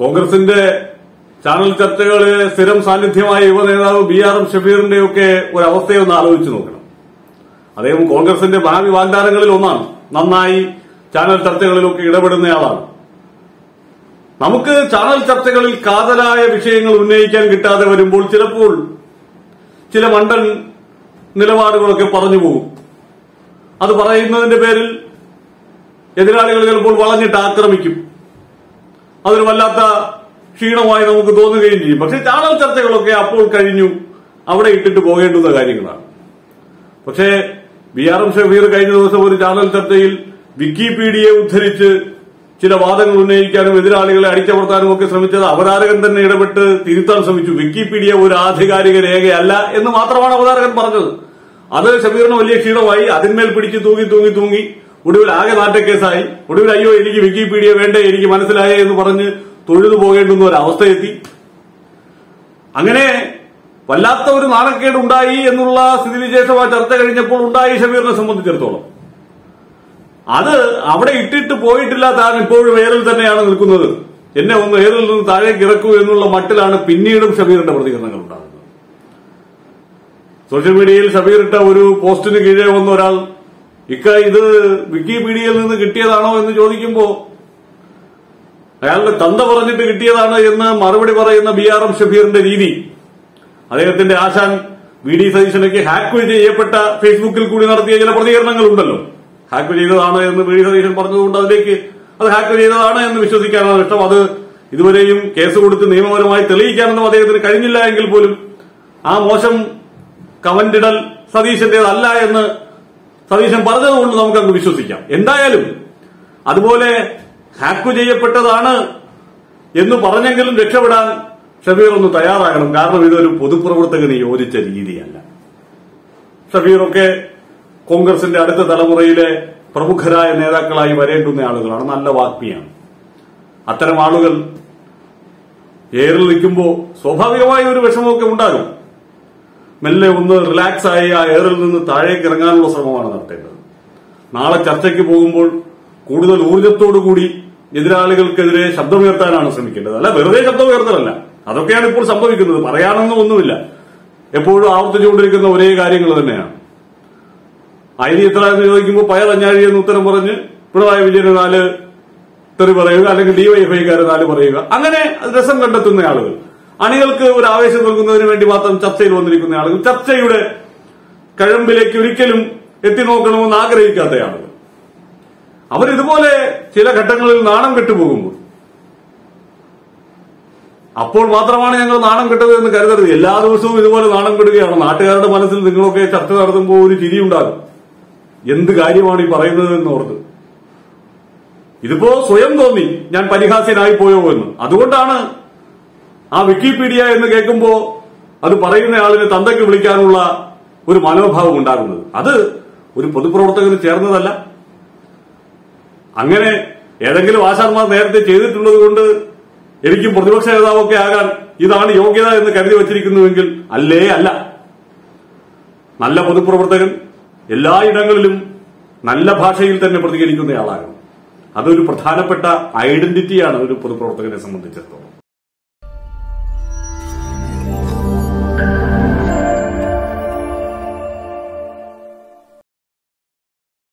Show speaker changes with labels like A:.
A: കോൺഗ്രസിന്റെ ചാനൽ ചർച്ചകളിൽ സ്ഥിരം സാന്നിധ്യമായ യുവനേതാവ് ബി ആർ എം ഷബീറിന്റെ ഒക്കെ ഒരു അവസ്ഥയെ ഒന്ന് ആലോചിച്ചു നോക്കണം. അദ്ദേഹം കോൺഗ്രസിന്റെ ഭാവി വാഗ്ദാനങ്ങളിൽ ഒന്നാണ്. നന്നായി ചാനൽ ചർച്ചകളിലൊക്കെ ഇടപെടുന്നയാളാണ് നമുക്ക് ചാനൽ ചർച്ചകളിൽ കാതലായ വിഷയങ്ങൾ ഉന്നയിക്കാൻ കിട്ടാതെ വരുമ്പോൾ ചിലപ്പോൾ ചില മണ്ടൻ നിലപാടുകളൊക്കെ പറഞ്ഞു പോകും. അത് പറയുന്നതിന്റെ പേരിൽ എതിരാളികൾ ചിലപ്പോൾ വളഞ്ഞിട്ട് ആക്രമിക്കും. അതൊരു വല്ലാത്ത ക്ഷീണമായി നമുക്ക് തോന്നുകയും ചെയ്യും. പക്ഷെ ചാനൽ ചർച്ചകളൊക്കെ അപ്പോൾ കഴിഞ്ഞു. അവിടെ ഇട്ടിട്ട് പോകേണ്ടുന്ന കാര്യങ്ങളാണ്. പക്ഷേ ബി ആർ എം ഷഫീർ കഴിഞ്ഞ ദിവസം ഒരു ചാനൽ ചർച്ചയിൽ വിക്കിപീഡിയയെ ഉദ്ധരിച്ച് ചില വാദങ്ങൾ ഉന്നയിക്കാനും എതിരാളികളെ അടിച്ചമർത്താനും ഒക്കെ ശ്രമിച്ചത് അവതാരകൻ തന്നെ ഇടപെട്ട് തിരുത്താൻ ശ്രമിച്ചു. വിക്കിപീഡിയ ഒരു ആധികാരിക രേഖയല്ല എന്ന് മാത്രമാണ് അവതാരകൻ പറഞ്ഞത്. അത് ഷബീറിന് വലിയ ക്ഷീണമായി. അതിന്മേൽ പിടിച്ച് തൂങ്ങി തൂങ്ങി തൂങ്ങി. ഒടുവിൽ ആകെ നാട്ടക്കേസായി. ഒടുവിൽ അയ്യോ എനിക്ക് വിക്കിപീഡിയ വേണ്ടേ എനിക്ക് മനസ്സിലായേ എന്ന് പറഞ്ഞ് തൊഴുതു പോകേണ്ടുന്ന ഒരു അവസ്ഥയെത്തി അങ്ങനെ വല്ലാത്ത ഒരു നാണക്കേട് ഉണ്ടായി എന്നുള്ള സ്ഥിതിവിശേഷം ആ ചർച്ച കഴിഞ്ഞപ്പോൾ ഉണ്ടായി ഷബീറിനെ സംബന്ധിച്ചിടത്തോളം. അത് അവിടെ ഇട്ടിട്ട് പോയിട്ടില്ല ഇപ്പോഴും ഏറിൽ തന്നെയാണ് നിൽക്കുന്നത്. എന്നെ ഒന്ന് ഏറിൽ നിന്ന് താഴേക്ക് ഇറക്കൂ എന്നുള്ള മട്ടിലാണ് പിന്നീടും ഷമീറിന്റെ പ്രതികരണങ്ങൾ ഉണ്ടാകുന്നത്. സോഷ്യൽ മീഡിയയിൽ ഷമീർ ഇട്ട ഒരു പോസ്റ്റിന് കീഴേ വന്ന ഒരാൾ ഇക്ക ഇത് വിക്കിപീഡിയയിൽ നിന്ന് കിട്ടിയതാണോ എന്ന് ചോദിക്കുമ്പോ അയാളുടെ തന്ത പറഞ്ഞിട്ട് കിട്ടിയതാണ് എന്ന് മറുപടി പറയുന്ന ബി ആർ എം ഷബീറിന്റെ രീതി. അദ്ദേഹത്തിന്റെ ആശാൻ വി ഡി സതീശനൊക്കെ ഹാക്ക് ചെയ്യപ്പെട്ട ഫേസ്ബുക്കിൽ കൂടി നടത്തിയ ചില പ്രതികരണങ്ങൾ ഉണ്ടല്ലോ ഹാക്ക് ചെയ്തതാണ് എന്ന് വി ഡി സതീശൻ പറഞ്ഞതുകൊണ്ട് അതിലേക്ക് അത് ഹാക്ക് ചെയ്തതാണ് എന്ന് വിശ്വസിക്കാനാണ് ഇഷ്ടം. അത് ഇതുവരെയും കേസ് കൊടുത്ത് നിയമപരമായി തെളിയിക്കാനൊന്നും അദ്ദേഹത്തിന് കഴിഞ്ഞില്ല എങ്കിൽ പോലും ആ മോശം കമന്റിടൽ സതീശന്റേതല്ല എന്ന് സതീശൻ പറഞ്ഞതുകൊണ്ട് നമുക്ക് അങ്ങ് വിശ്വസിക്കാം. എന്തായാലും അതുപോലെ ഹാക്ക് ചെയ്യപ്പെട്ടതാണ് എന്ന് പറഞ്ഞെങ്കിലും രക്ഷപ്പെടാൻ ഷബീർ ഒന്ന് തയ്യാറാകണം. കാരണം ഇതൊരു പൊതുപ്രവർത്തകന് യോജിച്ച രീതിയല്ല. ഷബീറൊക്കെ കോൺഗ്രസിന്റെ അടുത്ത തലമുറയിലെ പ്രമുഖരായ നേതാക്കളായി വരേണ്ടുന്ന ആളുകളാണ്. നല്ല വാഗ്മിയാണ്. അത്തരം ആളുകൾ ഏറിൽ നിൽക്കുമ്പോൾ സ്വാഭാവികമായ ഒരു വിഷമമൊക്കെ ഉണ്ടാകും. മെല്ലെ ഒന്ന് റിലാക്സ് ആയി ആ എയറിൽ നിന്ന് താഴേക്ക് ഇറങ്ങാനുള്ള ശ്രമമാണ് നടത്തേണ്ടത്. നാളെ ചർച്ചയ്ക്ക് പോകുമ്പോൾ കൂടുതൽ ഊർജത്തോടുകൂടി എതിരാളികൾക്കെതിരെ ശബ്ദമുയർത്താനാണ് ശ്രമിക്കേണ്ടത്. അല്ല വെറുതെ ശബ്ദമുയർത്തലല്ല അതൊക്കെയാണ് ഇപ്പോൾ സംഭവിക്കുന്നത്. പറയാനൊന്നും ഒന്നുമില്ല. എപ്പോഴും ആവർത്തിച്ചുകൊണ്ടിരിക്കുന്ന ഒരേ കാര്യങ്ങൾ തന്നെയാണ്. അരി എത്ര എന്ന് ചോദിക്കുമ്പോൾ പയർ അഞ്ഞാഴി എന്ന് ഉത്തരം പറഞ്ഞ് പിണറായി വിജയന് നാല് തെറി പറയുക അല്ലെങ്കിൽ ഡിവൈഎഫ്ഐക്കാര് നാല് പറയുക. അങ്ങനെ രസം കണ്ടെത്തുന്ന ആളുകൾ. അണികൾക്ക് ഒരു ആവേശം നൽകുന്നതിന് വേണ്ടി മാത്രം ചർച്ചയിൽ വന്നിരിക്കുന്ന ആളുകൾ. ചർച്ചയുടെ കഴമ്പിലേക്ക് ഒരിക്കലും എത്തി നോക്കണമെന്ന് ആഗ്രഹിക്കാത്ത ആളുകൾ അവരിതുപോലെ ചില ഘട്ടങ്ങളിൽ നാണം കെട്ടുപോകുമ്പോൾ അപ്പോൾ മാത്രമാണ് ഞങ്ങൾ നാണം കെട്ടത് എന്ന് കരുതരുത്. എല്ലാ ദിവസവും ഇതുപോലെ നാണം കെടുകയാണ്. നാട്ടുകാരുടെ മനസ്സിൽ നിങ്ങളൊക്കെ ചർച്ച നടത്തുമ്പോൾ ഒരു ചിരി ഉണ്ടാകും എന്ത് കാര്യമാണ് ഈ പറയുന്നത് എന്ന് ഓർത്ത് ഇതിപ്പോ സ്വയം തോന്നി ഞാൻ പരിഹാസ്യനായി പോയോ എന്ന്. അതുകൊണ്ടാണ് ആ വിക്കിപീഡിയ എന്ന് കേൾക്കുമ്പോൾ അത് പറയുന്ന ആളിനെ തന്തയ്ക്ക് വിളിക്കാനുള്ള ഒരു മനോഭാവം ഉണ്ടാകുന്നത്. അത് ഒരു പൊതുപ്രവർത്തകന് ചേർന്നതല്ല. അങ്ങനെ ഏതെങ്കിലും ആശാന്മാർ നേരത്തെ ചെയ്തിട്ടുള്ളത് കൊണ്ട് എനിക്കും പ്രതിപക്ഷ നേതാവൊക്കെ ആകാൻ ഇതാണ് യോഗ്യത എന്ന് കരുതി വച്ചിരിക്കുന്നുവെങ്കിൽ അല്ലേ അല്ല. നല്ല പൊതുപ്രവർത്തകൻ എല്ലായിടങ്ങളിലും നല്ല ഭാഷയിൽ തന്നെ പ്രതികരിക്കുന്നയാളാകണം അതൊരു പ്രധാനപ്പെട്ട ഐഡന്റിറ്റിയാണ് ഒരു പൊതുപ്രവർത്തകനെ സംബന്ധിച്ചിടത്തോളം.